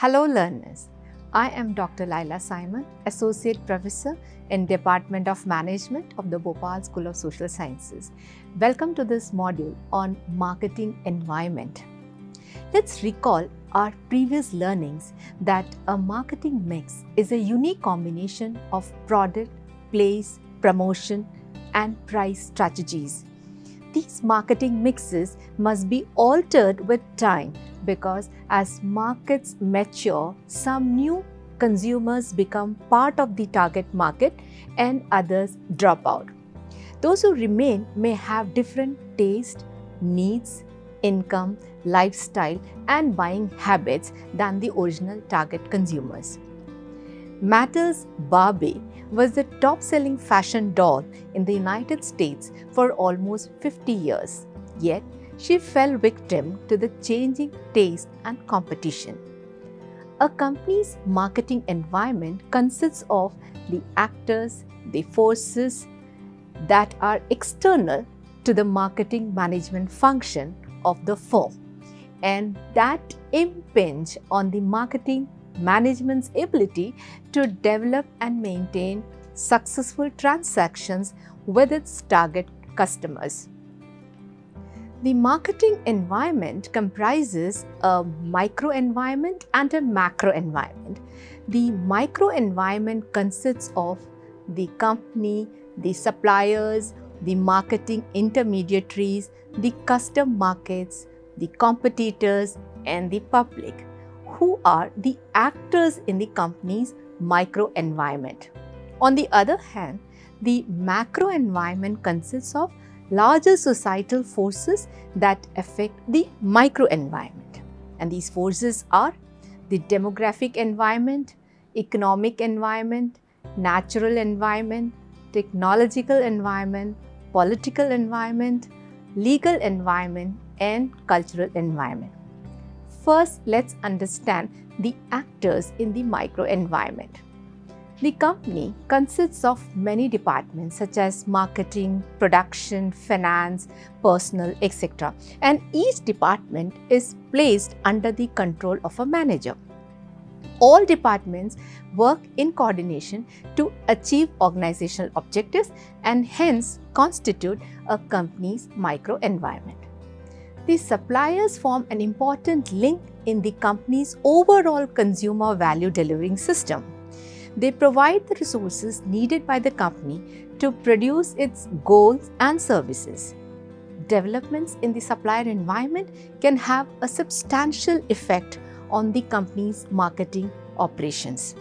Hello learners, I am Dr. Laila Simon, Associate Professor in Department of Management of the Bhopal School of Social Sciences. Welcome to this module on marketing environment. Let's recall our previous learnings that a marketing mix is a unique combination of product, place, promotion and price strategies. These marketing mixes must be altered with time because as markets mature, some new consumers become part of the target market and others drop out. Those who remain may have different taste, needs, income, lifestyle and buying habits than the original target consumers. Mattel's Barbie was the top selling fashion doll in the United States for almost 50 years. Yet, she fell victim to the changing taste and competition. A company's marketing environment consists of the actors, the forces that are external to the marketing management function of the firm and that impinge on the marketing management's ability to develop and maintain successful transactions with its target customers. The marketing environment comprises a micro environment and a macro environment. The micro environment consists of the company, the suppliers, the marketing intermediaries, the custom markets, the competitors, and the public, who are the actors in the company's micro environment. On the other hand, the macro environment consists of larger societal forces that affect the micro environment. And these forces are the demographic environment, economic environment, natural environment, technological environment, political environment, legal environment, and cultural environment. First, let's understand the actors in the micro environment. The company consists of many departments such as marketing, production, finance, personal, etc. And each department is placed under the control of a manager. All departments work in coordination to achieve organizational objectives and hence constitute a company's microenvironment. The suppliers form an important link in the company's overall consumer value delivering system. They provide the resources needed by the company to produce its goals and services. Developments in the supplier environment can have a substantial effect on the company's marketing operations.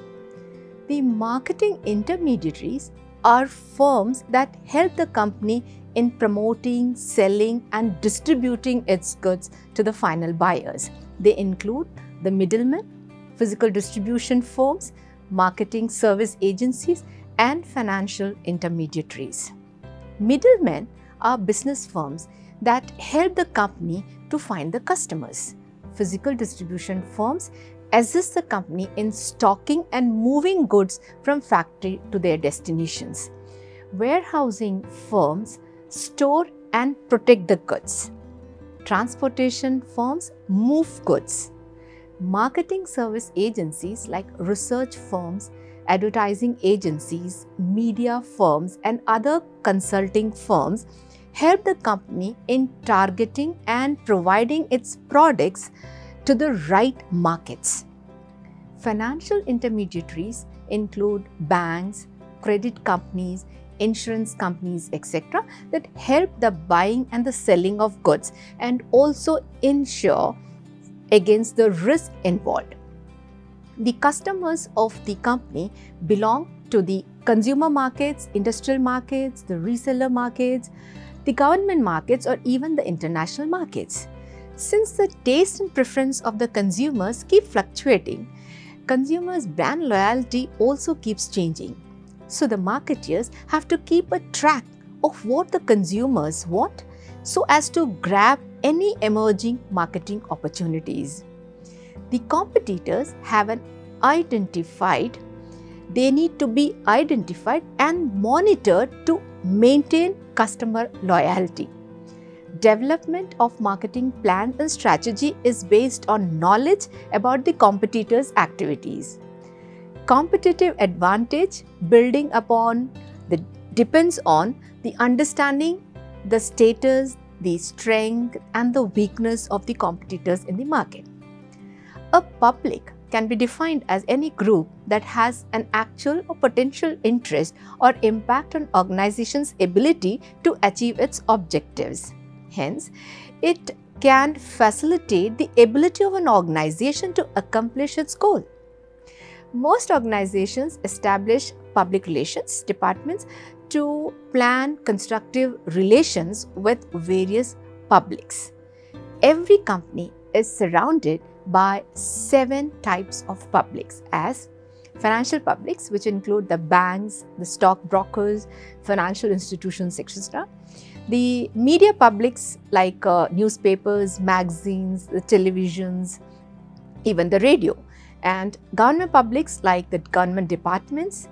The marketing intermediaries are firms that help the company in promoting, selling, and distributing its goods to the final buyers. They include the middlemen, physical distribution firms, marketing service agencies, and financial intermediaries. Middlemen are business firms that help the company to find the customers. Physical distribution firms assist the company in stocking and moving goods from factory to their destinations. Warehousing firms store and protect the goods. Transportation firms move goods. Marketing service agencies like research firms, advertising agencies, media firms, and other consulting firms help the company in targeting and providing its products to the right markets. Financial intermediaries include banks, credit companies, insurance companies, etc., that help the buying and the selling of goods and also insure against the risk involved. The customers of the company belong to the consumer markets, industrial markets, the reseller markets, the government markets, or even the international markets. Since the taste and preference of the consumers keep fluctuating, consumers' brand loyalty also keeps changing. So the marketeers have to keep a track of what the consumers want so as to grab any emerging marketing opportunities. The competitors have an identified, they need to be identified and monitored to maintain customer loyalty. development of marketing plan and strategy is based on knowledge about the competitors' activities. Competitive advantage building upon the depends on the understanding the status, the strength and the weakness of the competitors in the market. A public can be defined as any group that has an actual or potential interest or impact on organization's ability to achieve its objectives. Hence, it can facilitate the ability of an organization to accomplish its goal. Most organizations establish public relations departments to plan constructive relations with various publics. Every company is surrounded by seven types of publics as financial publics which include the banks, the stock brokers, financial institutions etc. The media publics like uh, newspapers, magazines, the televisions, even the radio and government publics like the government departments,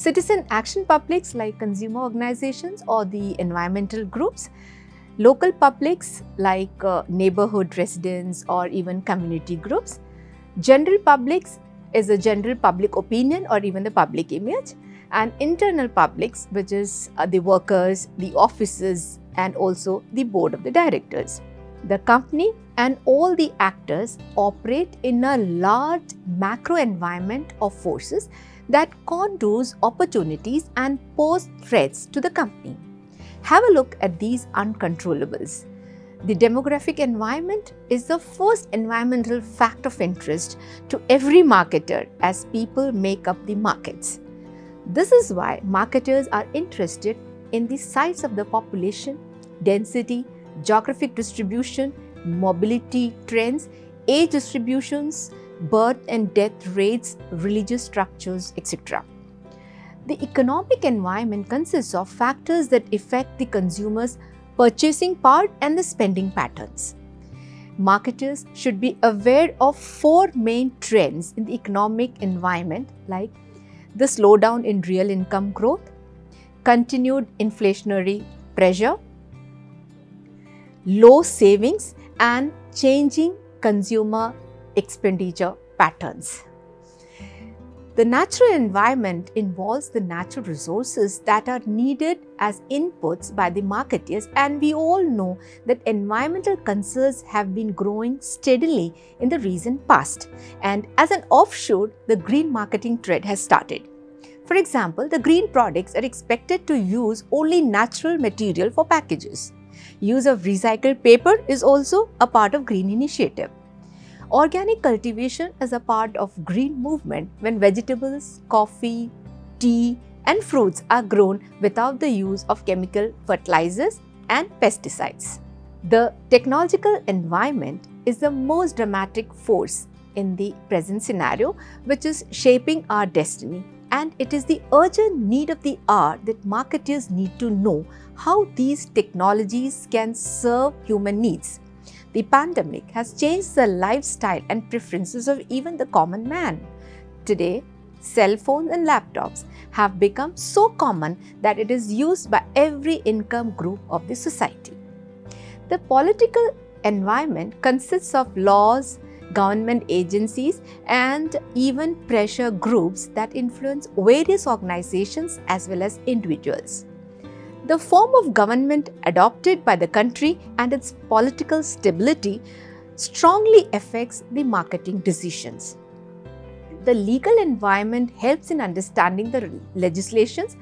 citizen action publics like consumer organizations or the environmental groups, local publics like uh, neighborhood residents or even community groups. General publics is a general public opinion or even the public image and internal publics which is uh, the workers, the offices and also the board of the directors. The company and all the actors operate in a large macro environment of forces that contours opportunities and pose threats to the company. Have a look at these uncontrollables. The demographic environment is the first environmental fact of interest to every marketer as people make up the markets. This is why marketers are interested in the size of the population, density, geographic distribution, mobility trends, age distributions, birth and death rates, religious structures, etc. The economic environment consists of factors that affect the consumer's purchasing power and the spending patterns. Marketers should be aware of four main trends in the economic environment like the slowdown in real income growth, continued inflationary pressure, low savings and changing consumer expenditure patterns. The natural environment involves the natural resources that are needed as inputs by the marketers and we all know that environmental concerns have been growing steadily in the recent past and as an offshoot the green marketing trend has started. For example, the green products are expected to use only natural material for packages. Use of recycled paper is also a part of green initiative. Organic cultivation is a part of green movement when vegetables, coffee, tea and fruits are grown without the use of chemical fertilizers and pesticides. The technological environment is the most dramatic force in the present scenario which is shaping our destiny and it is the urgent need of the hour that marketers need to know how these technologies can serve human needs the pandemic has changed the lifestyle and preferences of even the common man. Today, cell phones and laptops have become so common that it is used by every income group of the society. The political environment consists of laws, government agencies, and even pressure groups that influence various organizations as well as individuals. The form of government adopted by the country and its political stability strongly affects the marketing decisions. The legal environment helps in understanding the legislations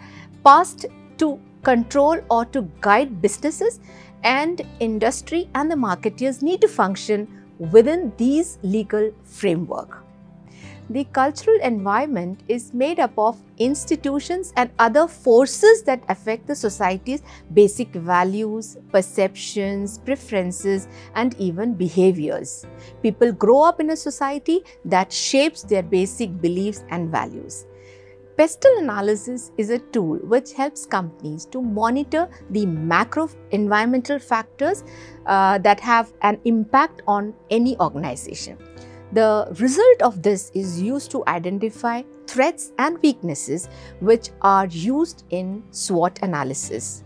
passed to control or to guide businesses and industry and the marketeers need to function within these legal framework. The cultural environment is made up of institutions and other forces that affect the society's basic values, perceptions, preferences, and even behaviors. People grow up in a society that shapes their basic beliefs and values. Pestle analysis is a tool which helps companies to monitor the macro environmental factors uh, that have an impact on any organization. The result of this is used to identify threats and weaknesses which are used in SWOT analysis.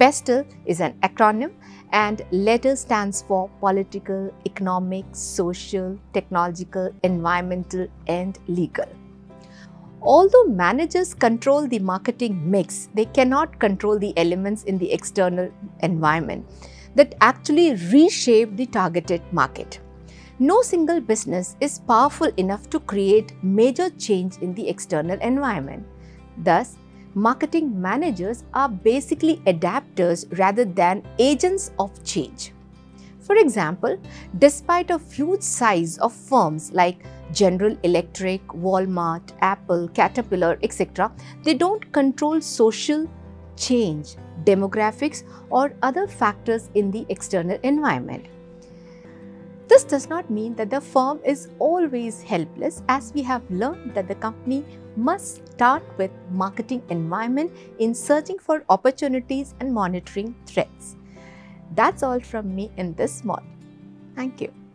PESTEL is an acronym and letter stands for political, economic, social, technological, environmental and legal. Although managers control the marketing mix, they cannot control the elements in the external environment that actually reshape the targeted market. No single business is powerful enough to create major change in the external environment. Thus, marketing managers are basically adapters rather than agents of change. For example, despite a huge size of firms like General Electric, Walmart, Apple, Caterpillar, etc., they don't control social change, demographics, or other factors in the external environment. This does not mean that the firm is always helpless as we have learned that the company must start with marketing environment in searching for opportunities and monitoring threats. That's all from me in this module. Thank you.